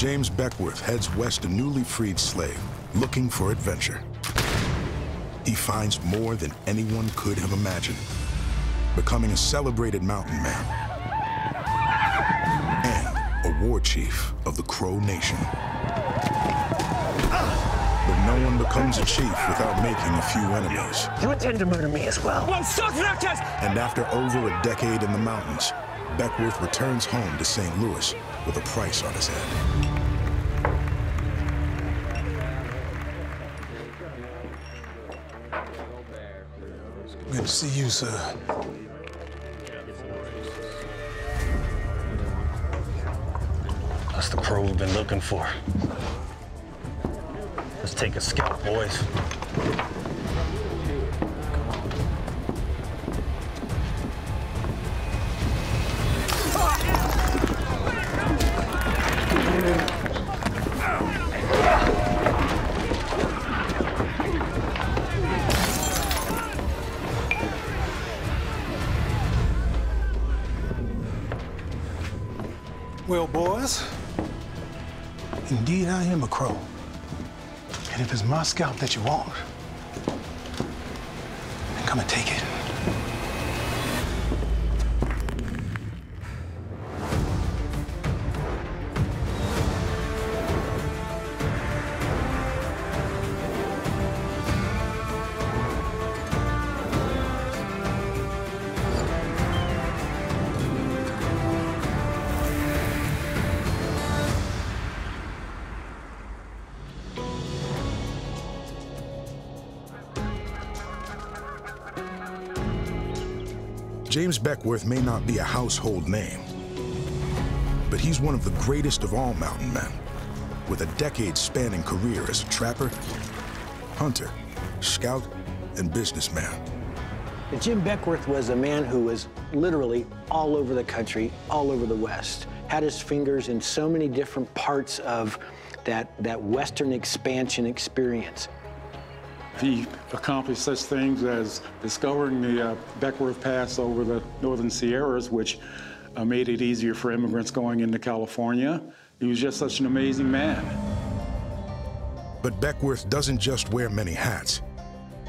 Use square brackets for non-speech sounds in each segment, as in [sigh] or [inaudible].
James Beckwourth heads west a newly freed slave, looking for adventure. He finds more than anyone could have imagined, becoming a celebrated mountain man and a war chief of the Crow Nation. But no one becomes a chief without making a few enemies. You intend to murder me as well. Well, suck that test! And after over a decade in the mountains, Beckwourth returns home to St. Louis with a price on his head. See you, sir. That's the crow we've been looking for. Let's take a scout, boys. My scalp that you want, then come and take it. James Beckwourth may not be a household name, but he's one of the greatest of all mountain men, with a decade-spanning career as a trapper, hunter, scout, and businessman. Jim Beckwourth was a man who was literally all over the country, all over the West, had his fingers in so many different parts of that, that Western expansion experience. He accomplished such things as discovering the uh, Beckwourth Pass over the Northern Sierras, which uh, made it easier for immigrants going into California. He was just such an amazing man. But Beckwourth doesn't just wear many hats.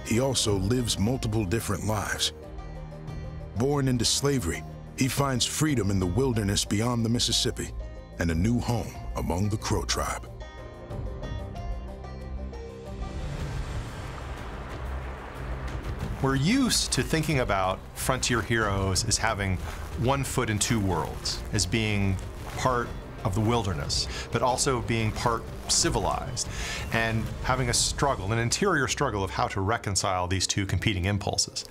He also lives multiple different lives. Born into slavery, he finds freedom in the wilderness beyond the Mississippi and a new home among the Crow tribe. We're used to thinking about frontier heroes as having one foot in two worlds, as being part of the wilderness, but also being part civilized, and having a struggle, an interior struggle of how to reconcile these two competing impulses.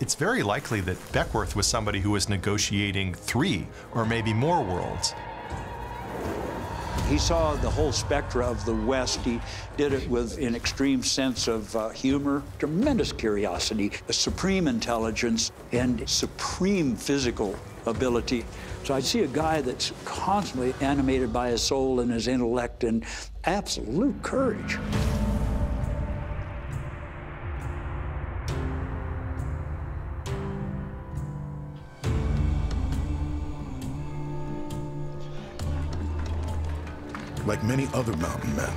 It's very likely that Beckwourth was somebody who was negotiating three or maybe more worlds he saw the whole spectra of the West. He did it with an extreme sense of uh, humor, tremendous curiosity, a supreme intelligence, and supreme physical ability. So I see a guy that's constantly animated by his soul and his intellect and absolute courage. Like many other mountain men,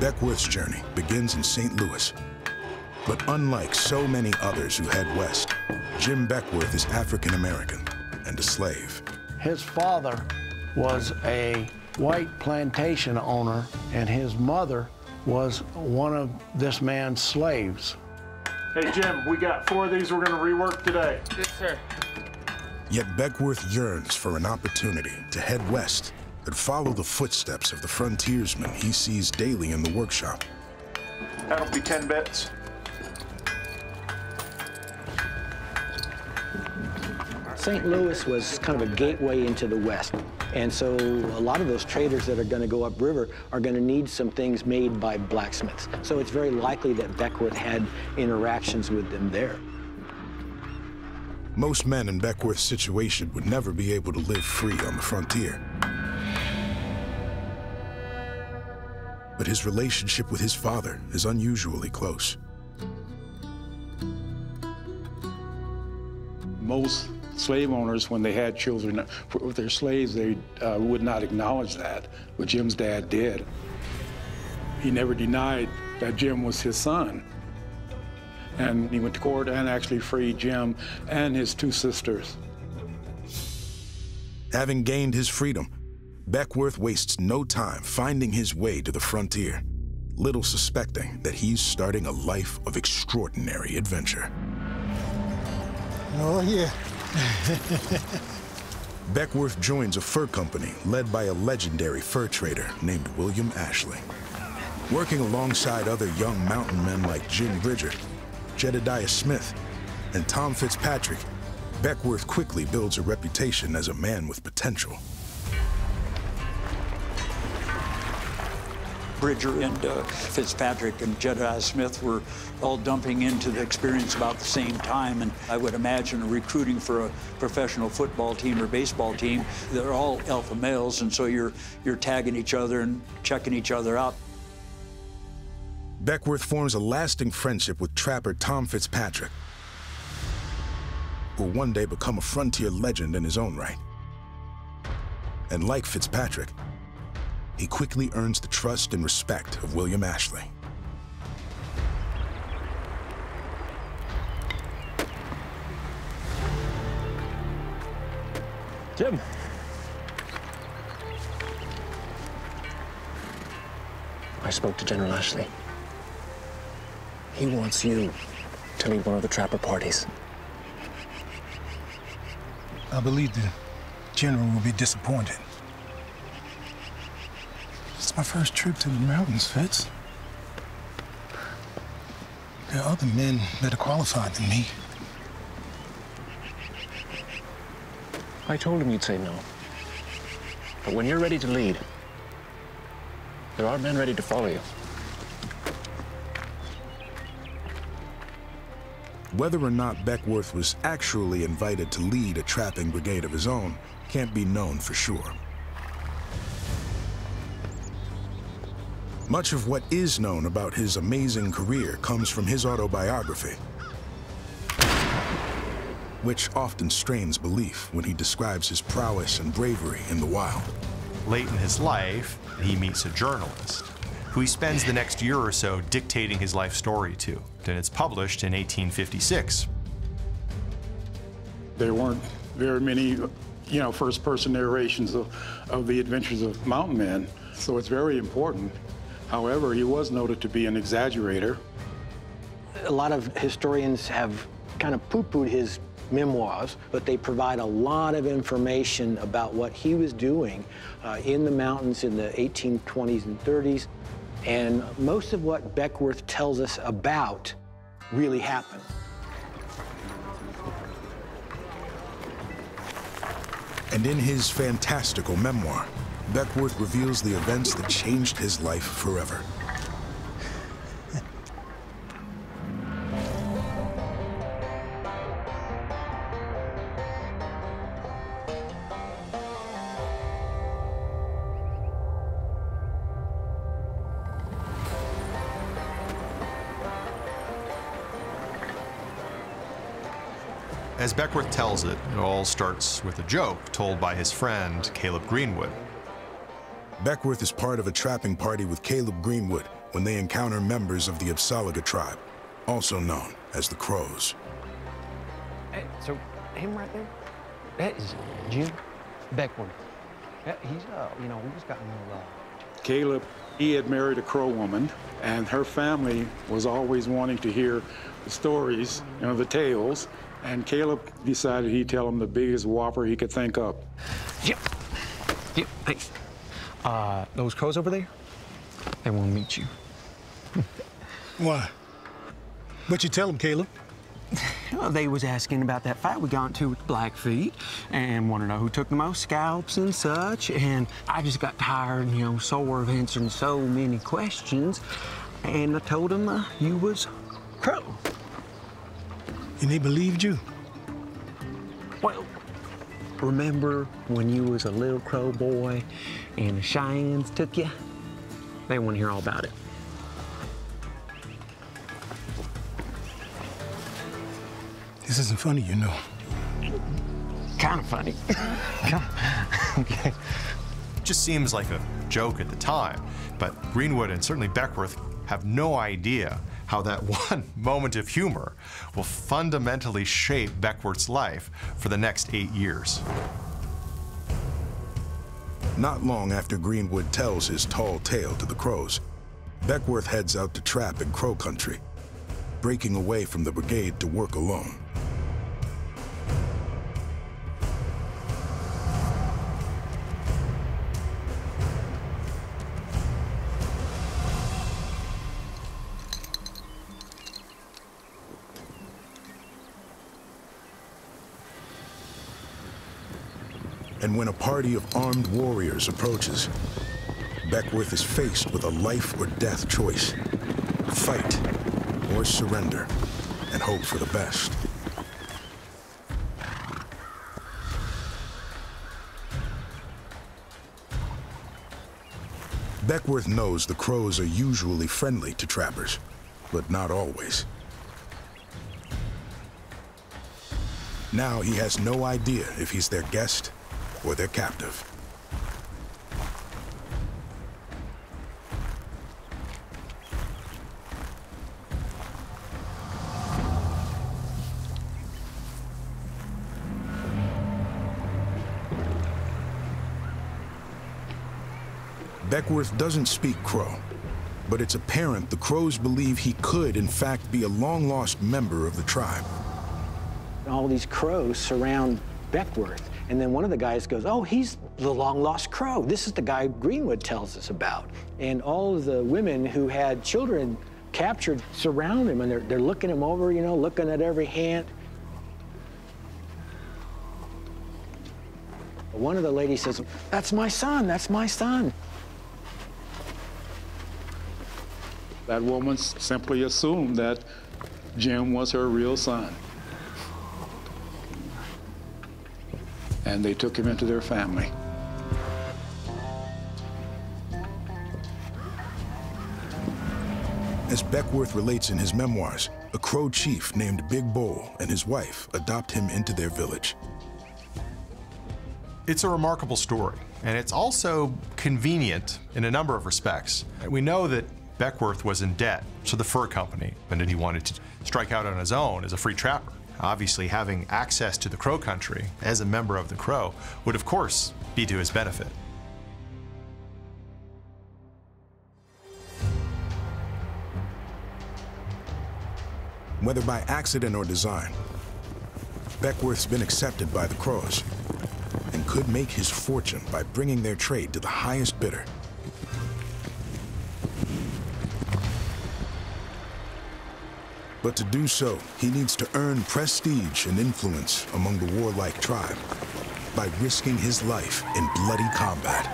Beckwourth's journey begins in St. Louis. But unlike so many others who head west, Jim Beckwourth is African American and a slave. His father was a white plantation owner, and his mother was one of this man's slaves. Hey, Jim, we got four of these we're going to rework today. Yes, sir. Yet Beckwourth yearns for an opportunity to head west and follow the footsteps of the frontiersmen he sees daily in the workshop. That'll be 10 bits. St. Louis was kind of a gateway into the West. And so a lot of those traders that are going to go upriver are going to need some things made by blacksmiths. So it's very likely that Beckwourth had interactions with them there. Most men in Beckwourth's situation would never be able to live free on the frontier. But his relationship with his father is unusually close. Most slave owners, when they had children with their slaves, they uh, would not acknowledge that, but Jim's dad did. He never denied that Jim was his son. And he went to court and actually freed Jim and his two sisters. Having gained his freedom, Beckwourth wastes no time finding his way to the frontier, little suspecting that he's starting a life of extraordinary adventure. Oh, yeah. [laughs] Beckwourth joins a fur company led by a legendary fur trader named William Ashley. Working alongside other young mountain men like Jim Bridger, Jedediah Smith, and Tom Fitzpatrick, Beckwourth quickly builds a reputation as a man with potential. Bridger and uh, Fitzpatrick and Jedediah Smith were all dumping into the experience about the same time. And I would imagine recruiting for a professional football team or baseball team, they're all alpha males, and so you're you're tagging each other and checking each other out. Beckwourth forms a lasting friendship with trapper Tom Fitzpatrick, who will one day become a frontier legend in his own right. And like Fitzpatrick, he quickly earns the trust and respect of William Ashley. Jim. I spoke to General Ashley. He wants you to lead one of the trapper parties. I believe the general will be disappointed. It's my first trip to the mountains, Fitz. There are other men better qualified than me. I told him you'd say no. But when you're ready to lead, there are men ready to follow you. Whether or not Beckwourth was actually invited to lead a trapping brigade of his own can't be known for sure. Much of what is known about his amazing career comes from his autobiography, which often strains belief when he describes his prowess and bravery in the wild. Late in his life, he meets a journalist who he spends the next year or so dictating his life story to. And it's published in 1856. There weren't very many, you know, first-person narrations of, of the adventures of mountain men, so it's very important. However, he was noted to be an exaggerator. A lot of historians have kind of poo-pooed his memoirs, but they provide a lot of information about what he was doing uh, in the mountains in the 1820s and 30s. And most of what Beckwourth tells us about really happened. And in his fantastical memoir, Beckwourth reveals the events that changed his life forever. As Beckwourth tells it, it all starts with a joke told by his friend, Caleb Greenwood. Beckwourth is part of a trapping party with Caleb Greenwood when they encounter members of the Apsáalooke tribe, also known as the Crows. Hey, so him right there, that is Jim Beckwourth. Yeah, he's, uh, you know, we just got a little, uh... Caleb, he had married a Crow woman, and her family was always wanting to hear the stories, you know, the tales, and Caleb decided he'd tell him the biggest whopper he could think up. Jim, Jim, hey, uh, those crows over there, they won't meet you. [laughs] Why? What you tell them, Caleb? [laughs] Well, they was asking about that fight we got into with Blackfeet and want to know who took the most scalps and such. And I just got tired, you know, sore of answering so many questions. And I told them uh, you was Crow. And they believed you? Well, remember when you was a little crow boy and the Cheyennes took you? They want to hear all about it. This isn't funny, you know. kind of funny. [laughs] okay. just seems like a joke at the time, but Greenwood and certainly Beckwourth have no idea how that [laughs] one moment of humor will fundamentally shape Beckwourth's life for the next eight years. Not long after Greenwood tells his tall tale to the crows, Beckwourth heads out to trap in Crow Country, breaking away from the brigade to work alone. And when a party of armed warriors approaches, Beckwourth is faced with a life or death choice. Fight or surrender and hope for the best. Beckwourth knows the crows are usually friendly to trappers, but not always. Now he has no idea if he's their guest or their captive. Beckwourth doesn't speak Crow, but it's apparent the Crows believe he could, in fact, be a long-lost member of the tribe. All these crows surround Beckwourth, and then one of the guys goes, oh, he's the long-lost crow. This is the guy Greenwood tells us about. And all of the women who had children captured surround him, and they're, they're looking him over, you know, looking at every hand. One of the ladies says, that's my son, that's my son. That woman simply assumed that Jim was her real son. And they took him into their family. As Beckwourth relates in his memoirs, a Crow chief named Big Bull and his wife adopt him into their village. It's a remarkable story, and it's also convenient in a number of respects. We know that Beckwourth was in debt to the fur company, and that he wanted to strike out on his own as a free trapper. Obviously, having access to the Crow country as a member of the Crow would, of course, be to his benefit. Whether by accident or design, Beckwourth's been accepted by the Crows and could make his fortune by bringing their trade to the highest bidder. But to do so, he needs to earn prestige and influence among the warlike tribe by risking his life in bloody combat.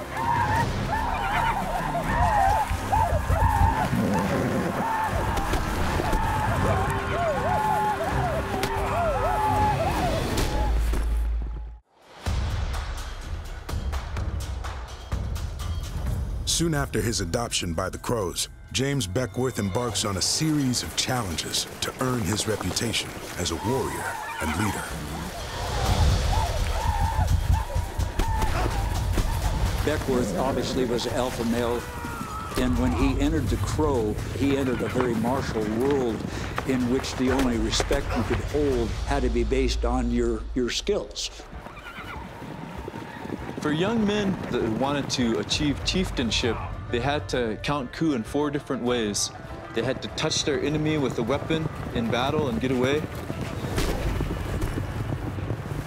Soon after his adoption by the Crows, James Beckwourth embarks on a series of challenges to earn his reputation as a warrior and leader. Beckwourth obviously was an alpha male, and when he entered the Crow, he entered a very martial world in which the only respect you could hold had to be based on your, your skills. For young men that wanted to achieve chieftainship, they had to count coup in four different ways. They had to touch their enemy with a weapon in battle and get away.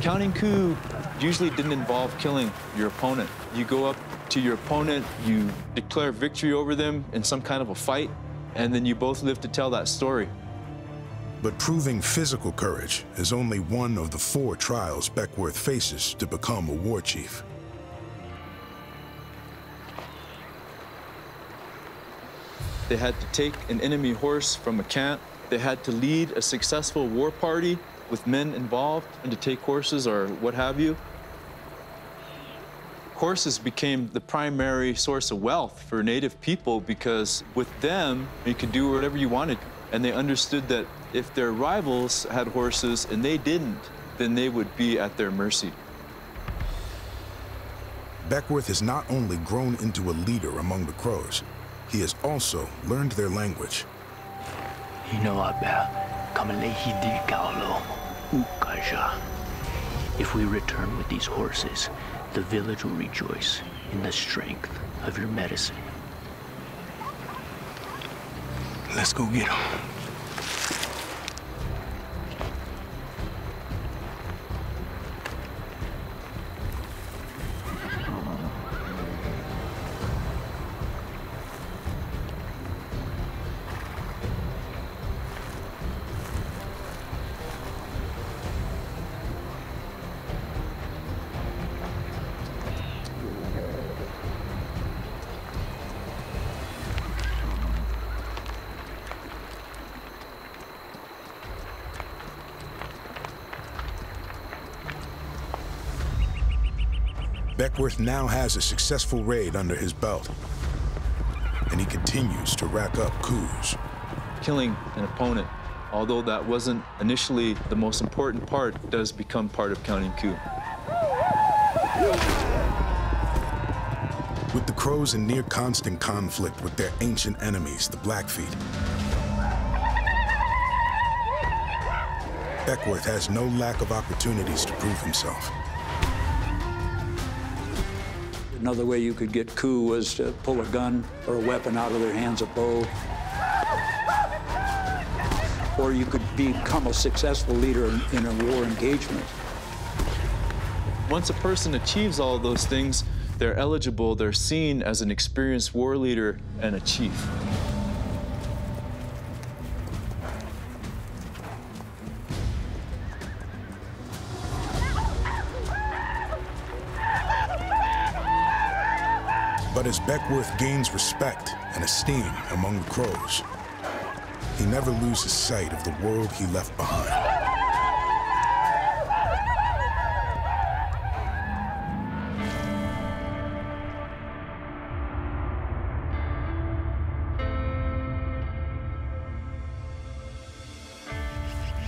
Counting coup usually didn't involve killing your opponent. You go up to your opponent, you declare victory over them in some kind of a fight, and then you both live to tell that story. But proving physical courage is only one of the four trials Beckwourth faces to become a war chief. They had to take an enemy horse from a camp. They had to lead a successful war party with men involved and to take horses or what have you. Horses became the primary source of wealth for native people because with them, you could do whatever you wanted. And they understood that if their rivals had horses and they didn't, then they would be at their mercy. Beckwourth has not only grown into a leader among the Crows, he has also learned their language. If we return with these horses, the village will rejoice in the strength of your medicine. Let's go get him. Now has a successful raid under his belt, and he continues to rack up coups. Killing an opponent, although that wasn't initially the most important part, does become part of counting coup. With the Crows in near constant conflict with their ancient enemies, the Blackfeet, Beckwourth has no lack of opportunities to prove himself. Another way you could get coup was to pull a gun or a weapon out of their hands, a bow. Or you could become a successful leader in, in a war engagement. Once a person achieves all those things, they're eligible, they're seen as an experienced war leader and a chief. But as Beckwourth gains respect and esteem among the Crows, he never loses sight of the world he left behind.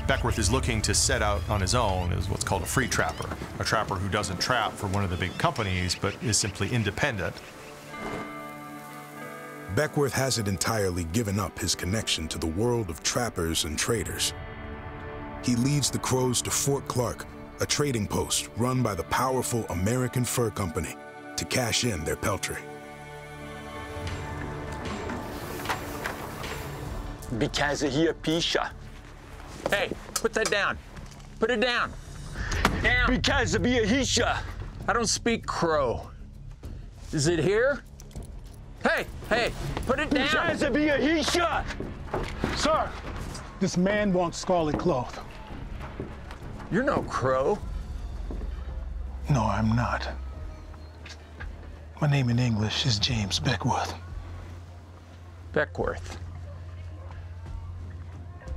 Beckwourth is looking to set out on his own as what's called a free trapper, a trapper who doesn't trap for one of the big companies but is simply independent. Beckwourth hasn't entirely given up his connection to the world of trappers and traders. He leads the Crows to Fort Clark, a trading post run by the powerful American Fur Company, to cash in their peltry. Because he a Pisha. Hey, put that down. Put it down. Down. Because of Hisha. I don't speak crow. Is it here? Hey, hey, put it down. Because of Hisha. Sir, this man wants scarlet cloth. You're no crow. No, I'm not. My name in English is James Beckwourth. Beckwourth.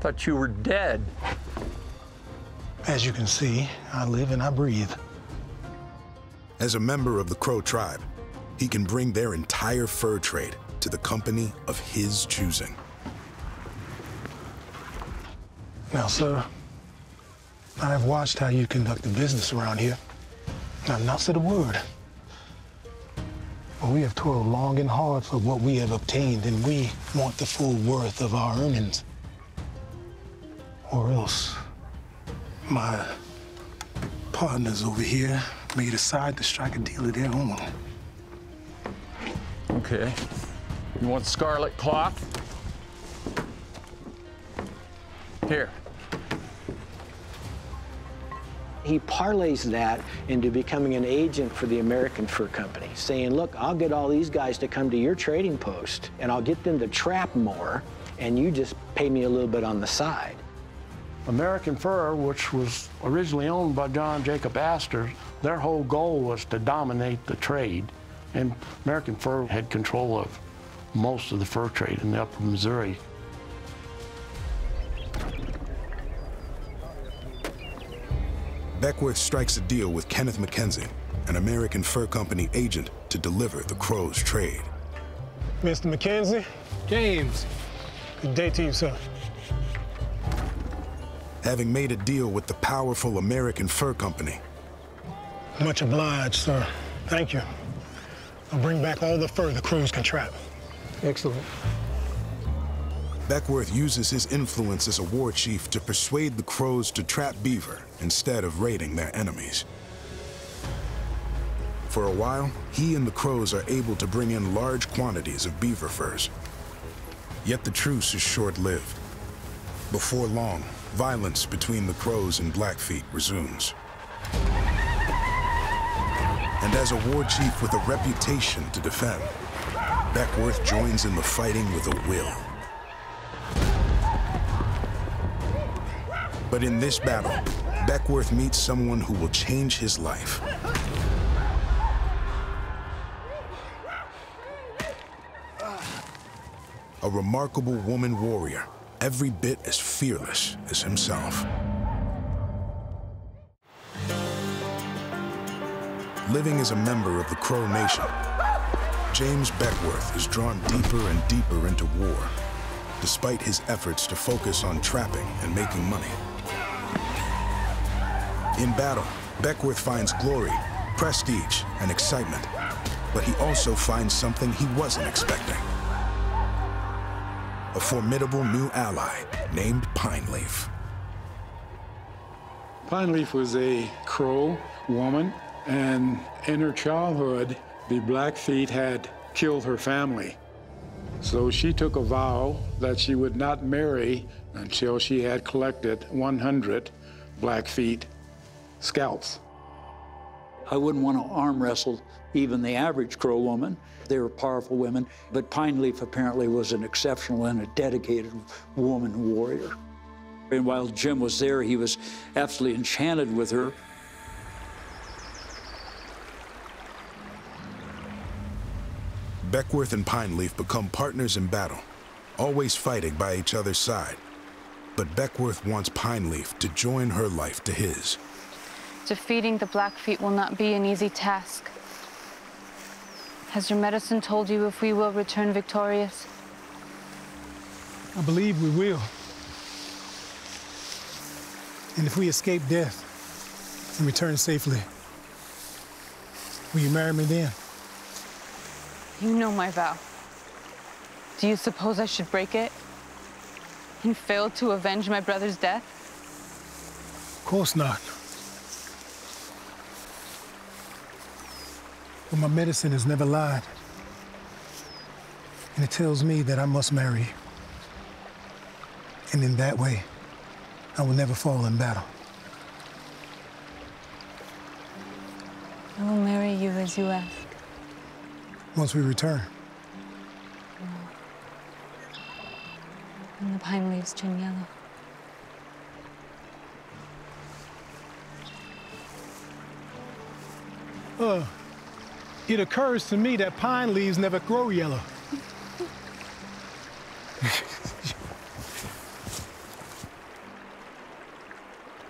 Thought you were dead. As you can see, I live and I breathe. As a member of the Crow tribe, he can bring their entire fur trade to the company of his choosing. Now, sir, I have watched how you conduct the business around here. I've not said a word. But we have toiled long and hard for what we have obtained, and we want the full worth of our earnings. Or else, my partners over here may decide to strike a deal of their own. Okay. You want scarlet cloth? Here. He parlays that into becoming an agent for the American Fur Company, saying, look, I'll get all these guys to come to your trading post, and I'll get them to trap more, and you just pay me a little bit on the side. American Fur, which was originally owned by John Jacob Astor, their whole goal was to dominate the trade. And American Fur had control of most of the fur trade in the upper Missouri. Beckwourth strikes a deal with Kenneth McKenzie, an American Fur Company agent, to deliver the Crow's trade. Mr. McKenzie? James. Good day to you, sir. Having made a deal with the powerful American Fur Company, Much obliged, sir. Thank you. I'll bring back all the fur the crows can trap. Excellent. Beckwourth uses his influence as a war chief to persuade the crows to trap beaver instead of raiding their enemies. For a while, he and the crows are able to bring in large quantities of beaver furs. Yet the truce is short-lived. Before long, violence between the crows and Blackfeet resumes. And as a war chief with a reputation to defend, Beckwourth joins in the fighting with a will. But in this battle, Beckwourth meets someone who will change his life. A remarkable woman warrior, every bit as fearless as himself. Living as a member of the Crow Nation, James Beckwourth is drawn deeper and deeper into war, despite his efforts to focus on trapping and making money. In battle, Beckwourth finds glory, prestige, and excitement, but he also finds something he wasn't expecting. A formidable new ally named Pineleaf. Pineleaf was a Crow woman, and in her childhood, the Blackfeet had killed her family. So she took a vow that she would not marry until she had collected 100 Blackfeet scalps. I wouldn't want to arm wrestle even the average Crow woman. They were powerful women, but Pineleaf apparently was an exceptional and a dedicated woman warrior. And while Jim was there, he was absolutely enchanted with her. Beckwourth and Pineleaf become partners in battle, always fighting by each other's side. But Beckwourth wants Pineleaf to join her life to his. Defeating the Blackfeet will not be an easy task. Has your medicine told you if we will return victorious? I believe we will. And if we escape death and return safely, will you marry me then? You know my vow. Do you suppose I should break it? And fail to avenge my brother's death? Of course not. But my medicine has never lied. And it tells me that I must marry you. And in that way, I will never fall in battle. I will marry you as you ask. Once we return. And the pine leaves turn yellow. Uh, it occurs to me that pine leaves never grow yellow. [laughs]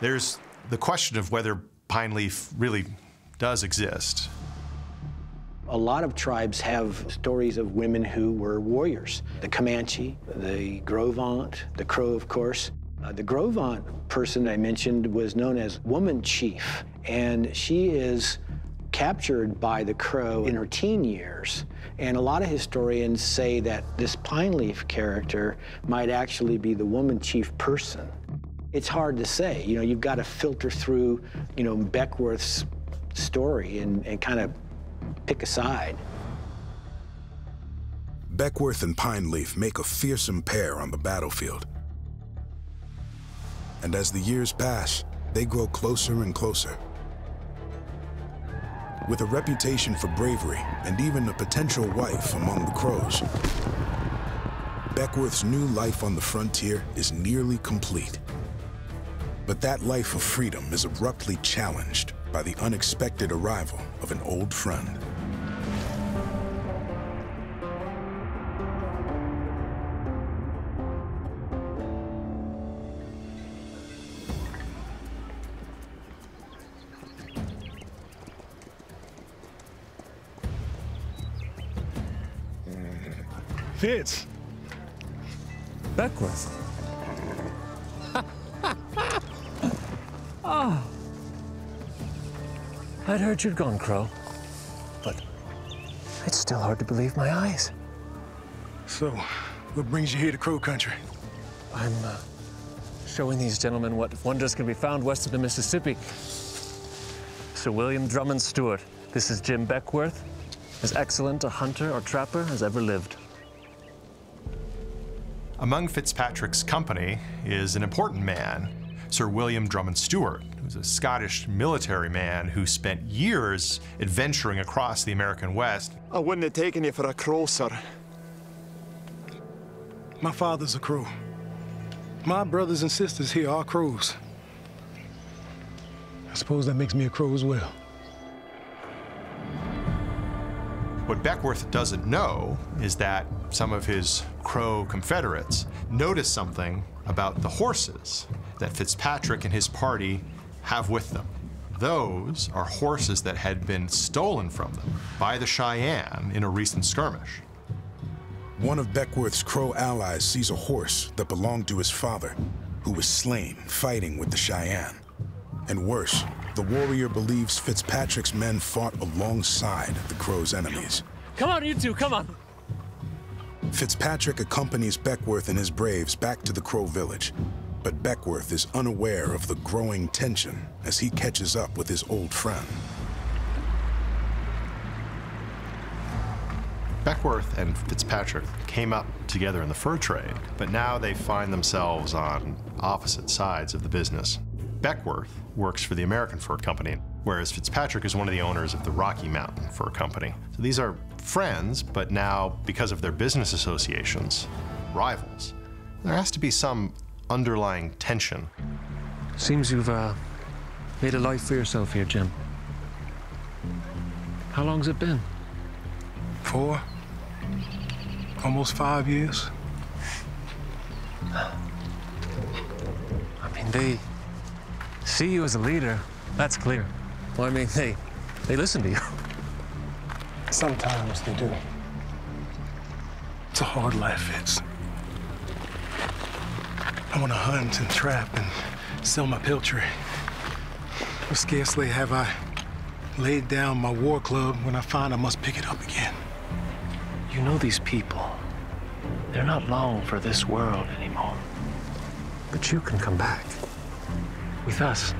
There's the question of whether pine leaf really does exist. A lot of tribes have stories of women who were warriors. The Comanche, the Gros Ventre, the Crow, of course. Uh, the Gros Ventre person I mentioned was known as Woman Chief, and she is captured by the Crow in her teen years. And a lot of historians say that this Pine Leaf character might actually be the woman chief person. It's hard to say. You know, you've got to filter through, you know, Beckwourth's story and, and kind of pick a side. Beckwourth and Pineleaf make a fearsome pair on the battlefield. And as the years pass, they grow closer and closer. With a reputation for bravery and even a potential wife among the Crows, Beckwourth's new life on the frontier is nearly complete. But that life of freedom is abruptly challenged by the unexpected arrival of an old friend. Fitz. Beckwourth. oh. I'd heard you'd gone, Crow. But It's still hard to believe my eyes. So, what brings you here to Crow Country? I'm uh, showing these gentlemen what wonders can be found west of the Mississippi. Sir William Drummond Stewart. This is Jim Beckwourth, as excellent a hunter or trapper as ever lived. Among Fitzpatrick's company is an important man, Sir William Drummond Stewart, who's a Scottish military man who spent years adventuring across the American West. I wouldn't have taken you for a crow, sir. My father's a crow. My brothers and sisters here are crows. I suppose that makes me a crow as well. What Beckwourth doesn't know is that some of his Crow Confederates notice something about the horses that Fitzpatrick and his party have with them. Those are horses that had been stolen from them by the Cheyenne in a recent skirmish. One of Beckwourth's Crow allies sees a horse that belonged to his father, who was slain fighting with the Cheyenne. And worse, the warrior believes Fitzpatrick's men fought alongside the Crow's enemies. Come on, you two, come on. Fitzpatrick accompanies Beckwourth and his braves back to the Crow village, but Beckwourth is unaware of the growing tension as he catches up with his old friend. Beckwourth and Fitzpatrick came up together in the fur trade, but now they find themselves on opposite sides of the business. Beckwourth works for the American Fur Company, whereas Fitzpatrick is one of the owners of the Rocky Mountain Fur Company. So these are friends, but now, because of their business associations, rivals. There has to be some underlying tension. Seems you've uh, made a life for yourself here, Jim. How long's it been? Four, almost five years. I mean, they see you as a leader. That's clear. Well, I mean, they they listen to you. [laughs] Sometimes they do. It's a hard life, Fitz. I want to hunt and trap and sell my peltry. But scarcely have I laid down my war club when I find I must pick it up again. You know these people. They're not long for this world anymore. But you can come back. With us.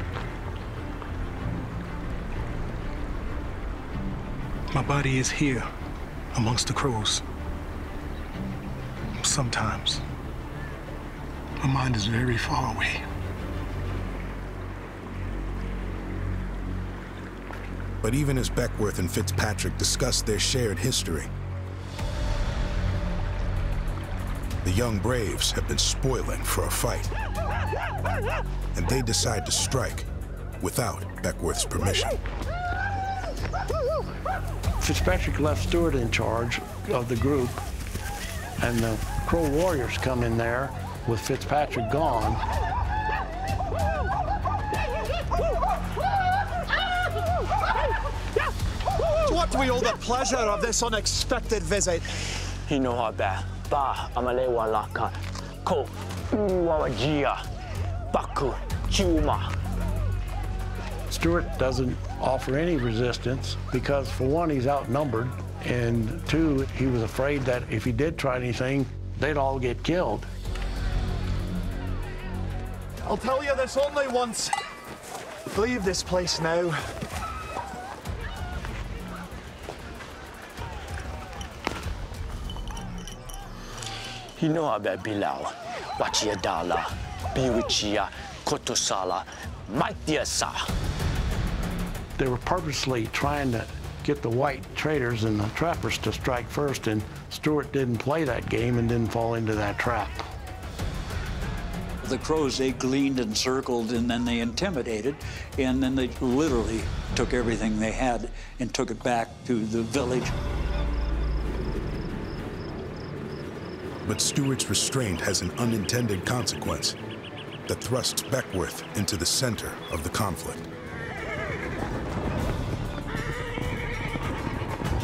My body is here, amongst the crows. Sometimes. My mind is very far away. But even as Beckwourth and Fitzpatrick discuss their shared history, the young braves have been spoiling for a fight. And they decide to strike without Beckwourth's permission. Fitzpatrick left Stewart in charge of the group, and the Crow Warriors come in there with Fitzpatrick gone. What do we owe the pleasure of this unexpected visit? You know how bad. Ba amale walaka ko uwawajia baku chuma. Stewart doesn't offer any resistance because, for one, he's outnumbered, and two, he was afraid that if he did try anything, they'd all get killed. I'll tell you this only once. Leave this place now. You know about Bilal, Wachia Dala, Biwichia, Kotosala, Maitiasa. They were purposely trying to get the white traders and the trappers to strike first, and Stewart didn't play that game and didn't fall into that trap. The crows, they gleaned and circled and then they intimidated, and then they literally took everything they had and took it back to the village. But Stewart's restraint has an unintended consequence that thrusts Beckwourth into the center of the conflict.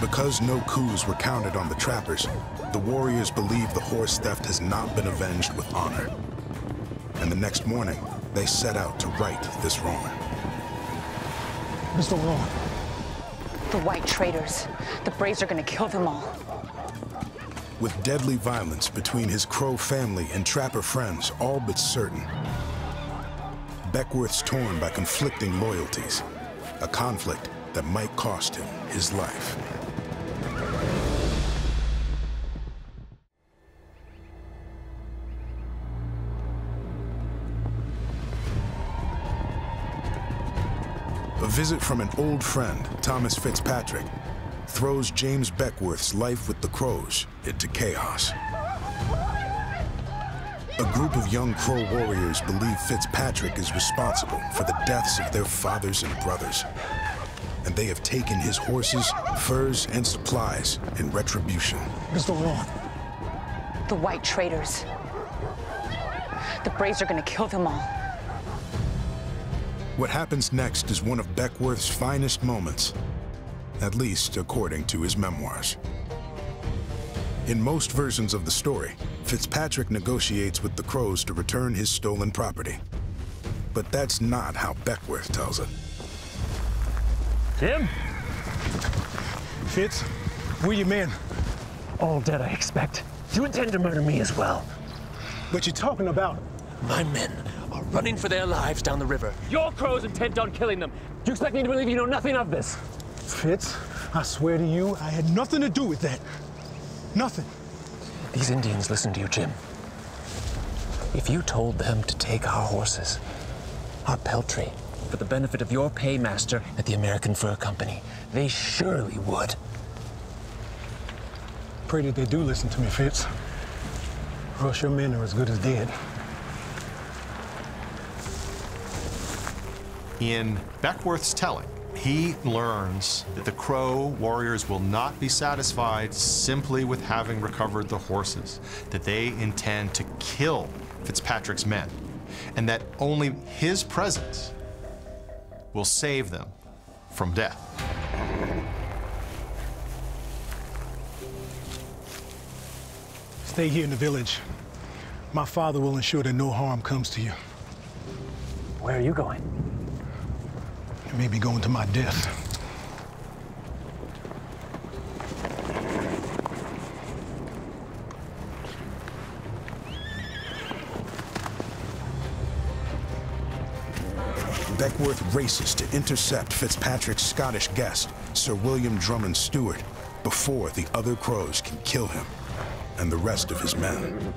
Because no coups were counted on the trappers, the warriors believe the horse theft has not been avenged with honor. And the next morning, they set out to right this wrong. Mr. Law, The white traitors. The Braves are gonna kill them all. With deadly violence between his Crow family and trapper friends all but certain, Beckwourth's torn by conflicting loyalties, a conflict that might cost him his life. Visit from an old friend, Thomas Fitzpatrick, throws James Beckwourth's life with the Crows into chaos. A group of young Crow warriors believe Fitzpatrick is responsible for the deaths of their fathers and brothers. And they have taken his horses, furs, and supplies in retribution. What's going on? The white traitors. The Braves are gonna kill them all. What happens next is one of Beckwourth's finest moments, at least according to his memoirs. In most versions of the story, Fitzpatrick negotiates with the Crows to return his stolen property. But that's not how Beckwourth tells it. Jim? Fitz, where your men? All dead, I expect. Do you intend to murder me as well? What you're talking about? My men are running for their lives down the river. Your crows intent on killing them. Do you expect me to believe you know nothing of this? Fitz, I swear to you, I had nothing to do with that. Nothing. These Indians listen to you, Jim. If you told them to take our horses, our peltry, for the benefit of your paymaster at the American Fur Company, they surely would. Pray that they do listen to me, Fitz. Or else your men are as good as dead. In Beckwourth's telling, he learns that the Crow warriors will not be satisfied simply with having recovered the horses, that they intend to kill Fitzpatrick's men, and that only his presence will save them from death. Stay here in the village. My father will ensure that no harm comes to you. Where are you going? May be going to my death. Beckwourth races to intercept Fitzpatrick's Scottish guest, Sir William Drummond Stewart, before the other crows can kill him and the rest of his men.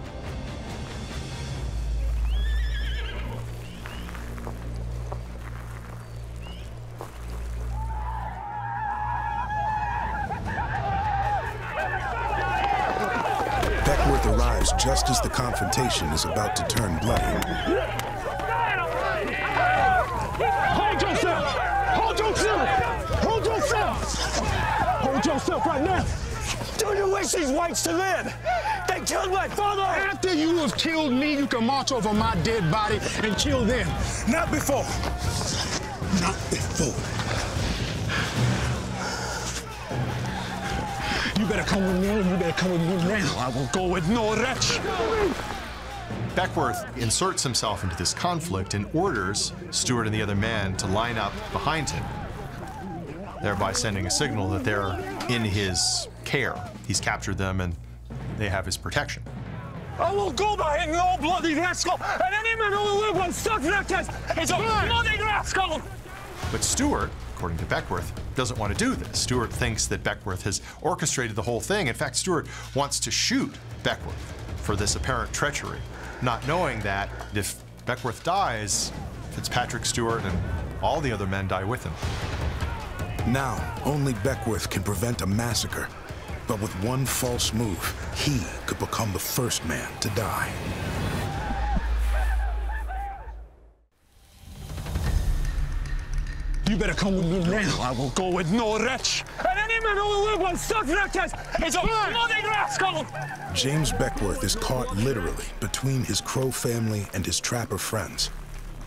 Confrontation is about to turn bloody. Hold yourself! Hold yourself! Hold yourself! Hold yourself right now! Do you wish these whites to live? They killed my father! After you have killed me, you can march over my dead body and kill them. Not before. Not before. You better come with me, and you better come with me now. I will go with no wretch. Beckwourth inserts himself into this conflict and orders Stewart and the other man to line up behind him, thereby sending a signal that they're in his care. He's captured them and they have his protection. I will go by no bloody rascal, and any man who will live on such riches is a bloody rascal! But Stewart, according to Beckwourth, doesn't want to do this. Stewart thinks that Beckwourth has orchestrated the whole thing. In fact, Stewart wants to shoot Beckwourth for this apparent treachery, not knowing that if Beckwourth dies, Fitzpatrick Stewart and all the other men die with him. Now, only Beckwourth can prevent a massacre. But with one false move, he could become the first man to die. You better come with me now. I will go with no wretch. And any man who will live on such riches is a bloody rascal! James Beckwourth is caught literally between his Crow family and his trapper friends.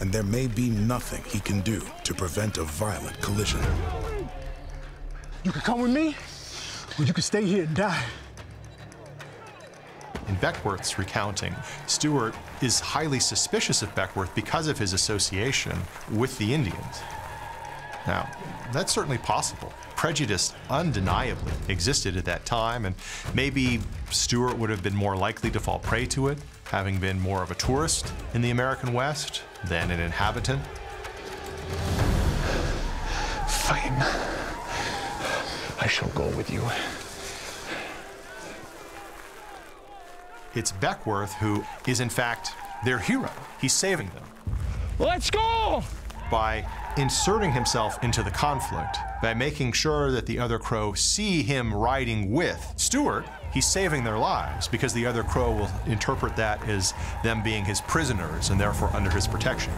And there may be nothing he can do to prevent a violent collision. You can come with me, or you can stay here and die. In Beckwourth's recounting, Stewart is highly suspicious of Beckwourth because of his association with the Indians. Now, that's certainly possible. prejudice undeniably existed at that time, and maybe Stewart would have been more likely to fall prey to it, having been more of a tourist in the American West than an inhabitant. Fine. I shall go with you. It's Beckwourth who is, in fact, their hero. He's saving them. Let's go! By inserting himself into the conflict, by making sure that the other crow see him riding with Stewart, he's saving their lives because the other crow will interpret that as them being his prisoners and therefore under his protection.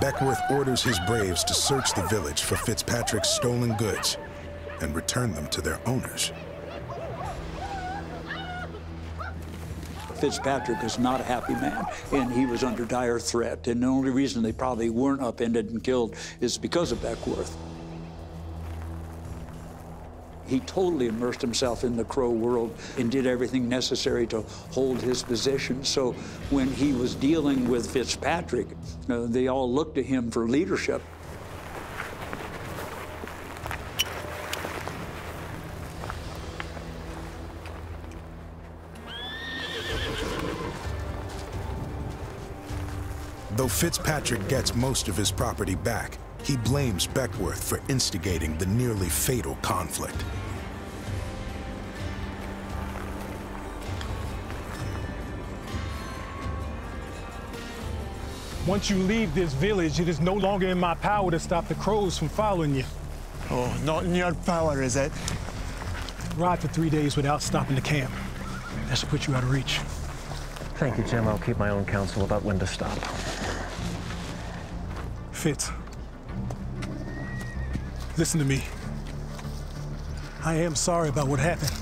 Beckwourth orders his braves to search the village for Fitzpatrick's stolen goods and return them to their owners. Fitzpatrick was not a happy man, and he was under dire threat. And the only reason they probably weren't upended and killed is because of Beckwourth. He totally immersed himself in the Crow world and did everything necessary to hold his position. So when he was dealing with Fitzpatrick, uh, they all looked to him for leadership. Though Fitzpatrick gets most of his property back, he blames Beckwourth for instigating the nearly fatal conflict. Once you leave this village, it is no longer in my power to stop the crows from following you. Oh, not in your power, is it? Ride for three days without stopping to camp. That should put you out of reach. Thank you, Jim. I'll keep my own counsel about when to stop. Fitz, listen to me. I am sorry about what happened,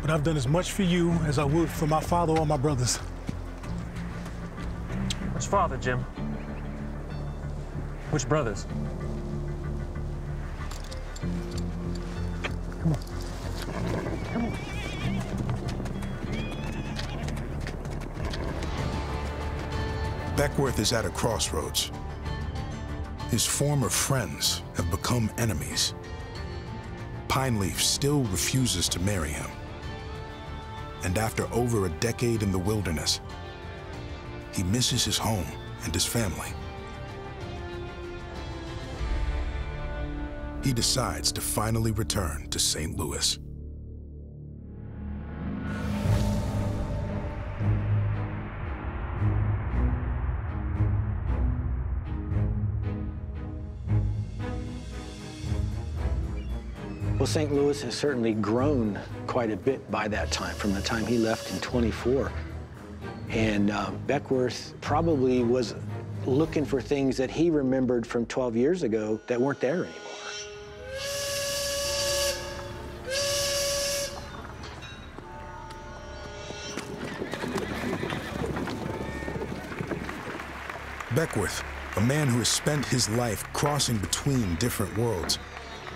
but I've done as much for you as I would for my father or my brothers. Father, Jim? Which brothers? Come on. Come on. Beckwourth is at a crossroads. His former friends have become enemies. Pineleaf still refuses to marry him. And after over a decade in the wilderness, he misses his home and his family. He decides to finally return to St. Louis. Well, St. Louis has certainly grown quite a bit by that time, from the time he left in 24. And uh, Beckwourth probably was looking for things that he remembered from 12 years ago that weren't there anymore. Beckwourth, a man who has spent his life crossing between different worlds,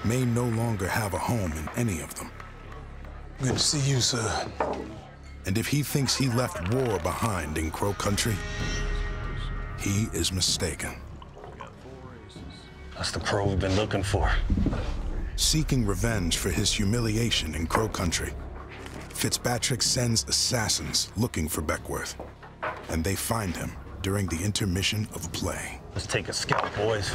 may no longer have a home in any of them. Good to see you, sir. And if he thinks he left war behind in Crow Country, he is mistaken. That's the crow we've been looking for. Seeking revenge for his humiliation in Crow Country, Fitzpatrick sends assassins looking for Beckwourth, and they find him during the intermission of a play. Let's take a scout, boys.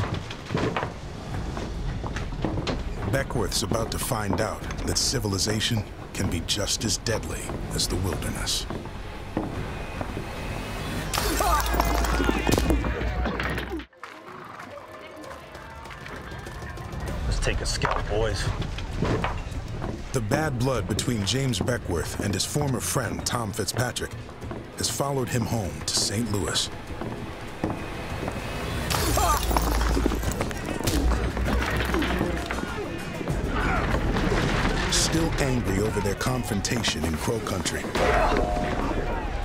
Beckwourth's about to find out that civilization can be just as deadly as the wilderness. Let's take a scout, boys. The bad blood between James Beckwourth and his former friend, Tom Fitzpatrick, has followed him home to St. Louis. Angry over their confrontation in Crow Country,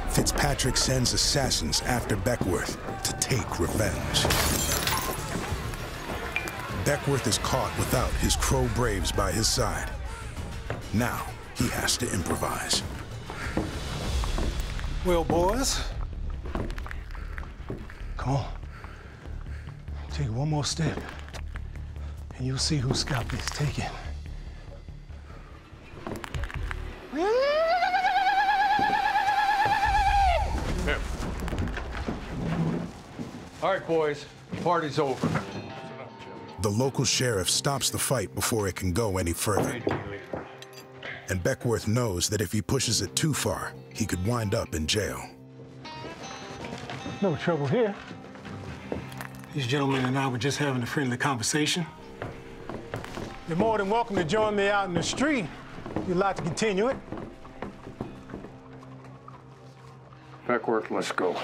Fitzpatrick sends assassins after Beckwourth to take revenge. Beckwourth is caught without his Crow Braves by his side, Now he has to improvise. Well, boys, come on. Take one more step, and you'll see whose scalp is taken. Boys, the party's over. The local sheriff stops the fight before it can go any further. And Beckwourth knows that if he pushes it too far, he could wind up in jail. No trouble here. These gentlemen and I were just having a friendly conversation. You're more than welcome to join me out in the street you'd like to continue it. Beckwourth, let's go.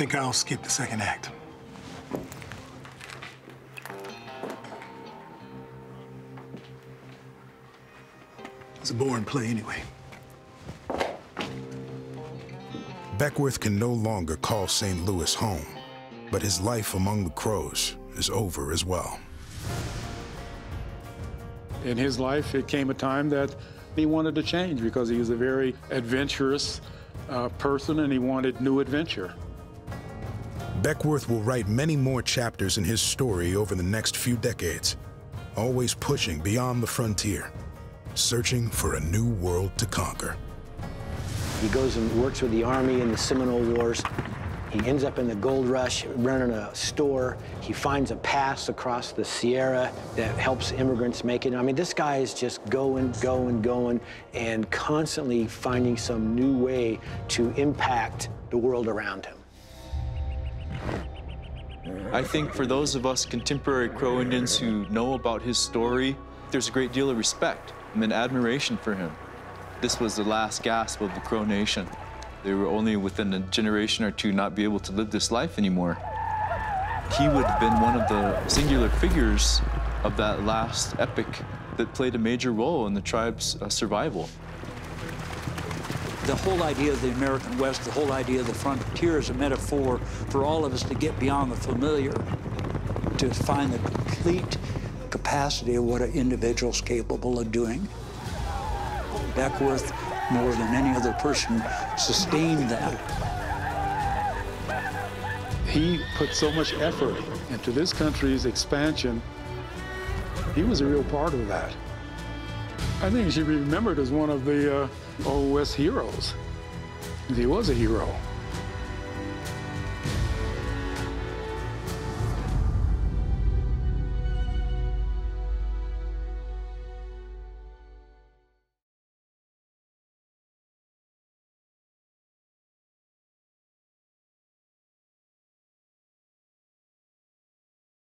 I think I'll skip the second act. It's a boring play anyway. Beckwourth can no longer call St. Louis home, but his life among the Crows is over as well. In his life, it came a time that he wanted to change because he was a very adventurous uh, person and he wanted new adventure. Beckwourth will write many more chapters in his story over the next few decades, always pushing beyond the frontier, searching for a new world to conquer. He goes and works with the Army in the Seminole Wars. He ends up in the gold rush running a store. He finds a pass across the Sierra that helps immigrants make it. I mean, this guy is just going, going, going, and constantly finding some new way to impact the world around him. I think for those of us contemporary Crow Indians who know about his story, there's a great deal of respect and admiration for him. This was the last gasp of the Crow Nation. They were only within a generation or two not be able to live this life anymore. He would have been one of the singular figures of that last epic that played a major role in the tribe's uh, survival. The whole idea of the American West, the whole idea of the frontier is a metaphor for all of us to get beyond the familiar, to find the complete capacity of what an individual's capable of doing. Beckwourth, more than any other person, sustained that. He put so much effort into this country's expansion. He was a real part of that. I think he should be remembered as one of the uh, West heroes. He was a hero.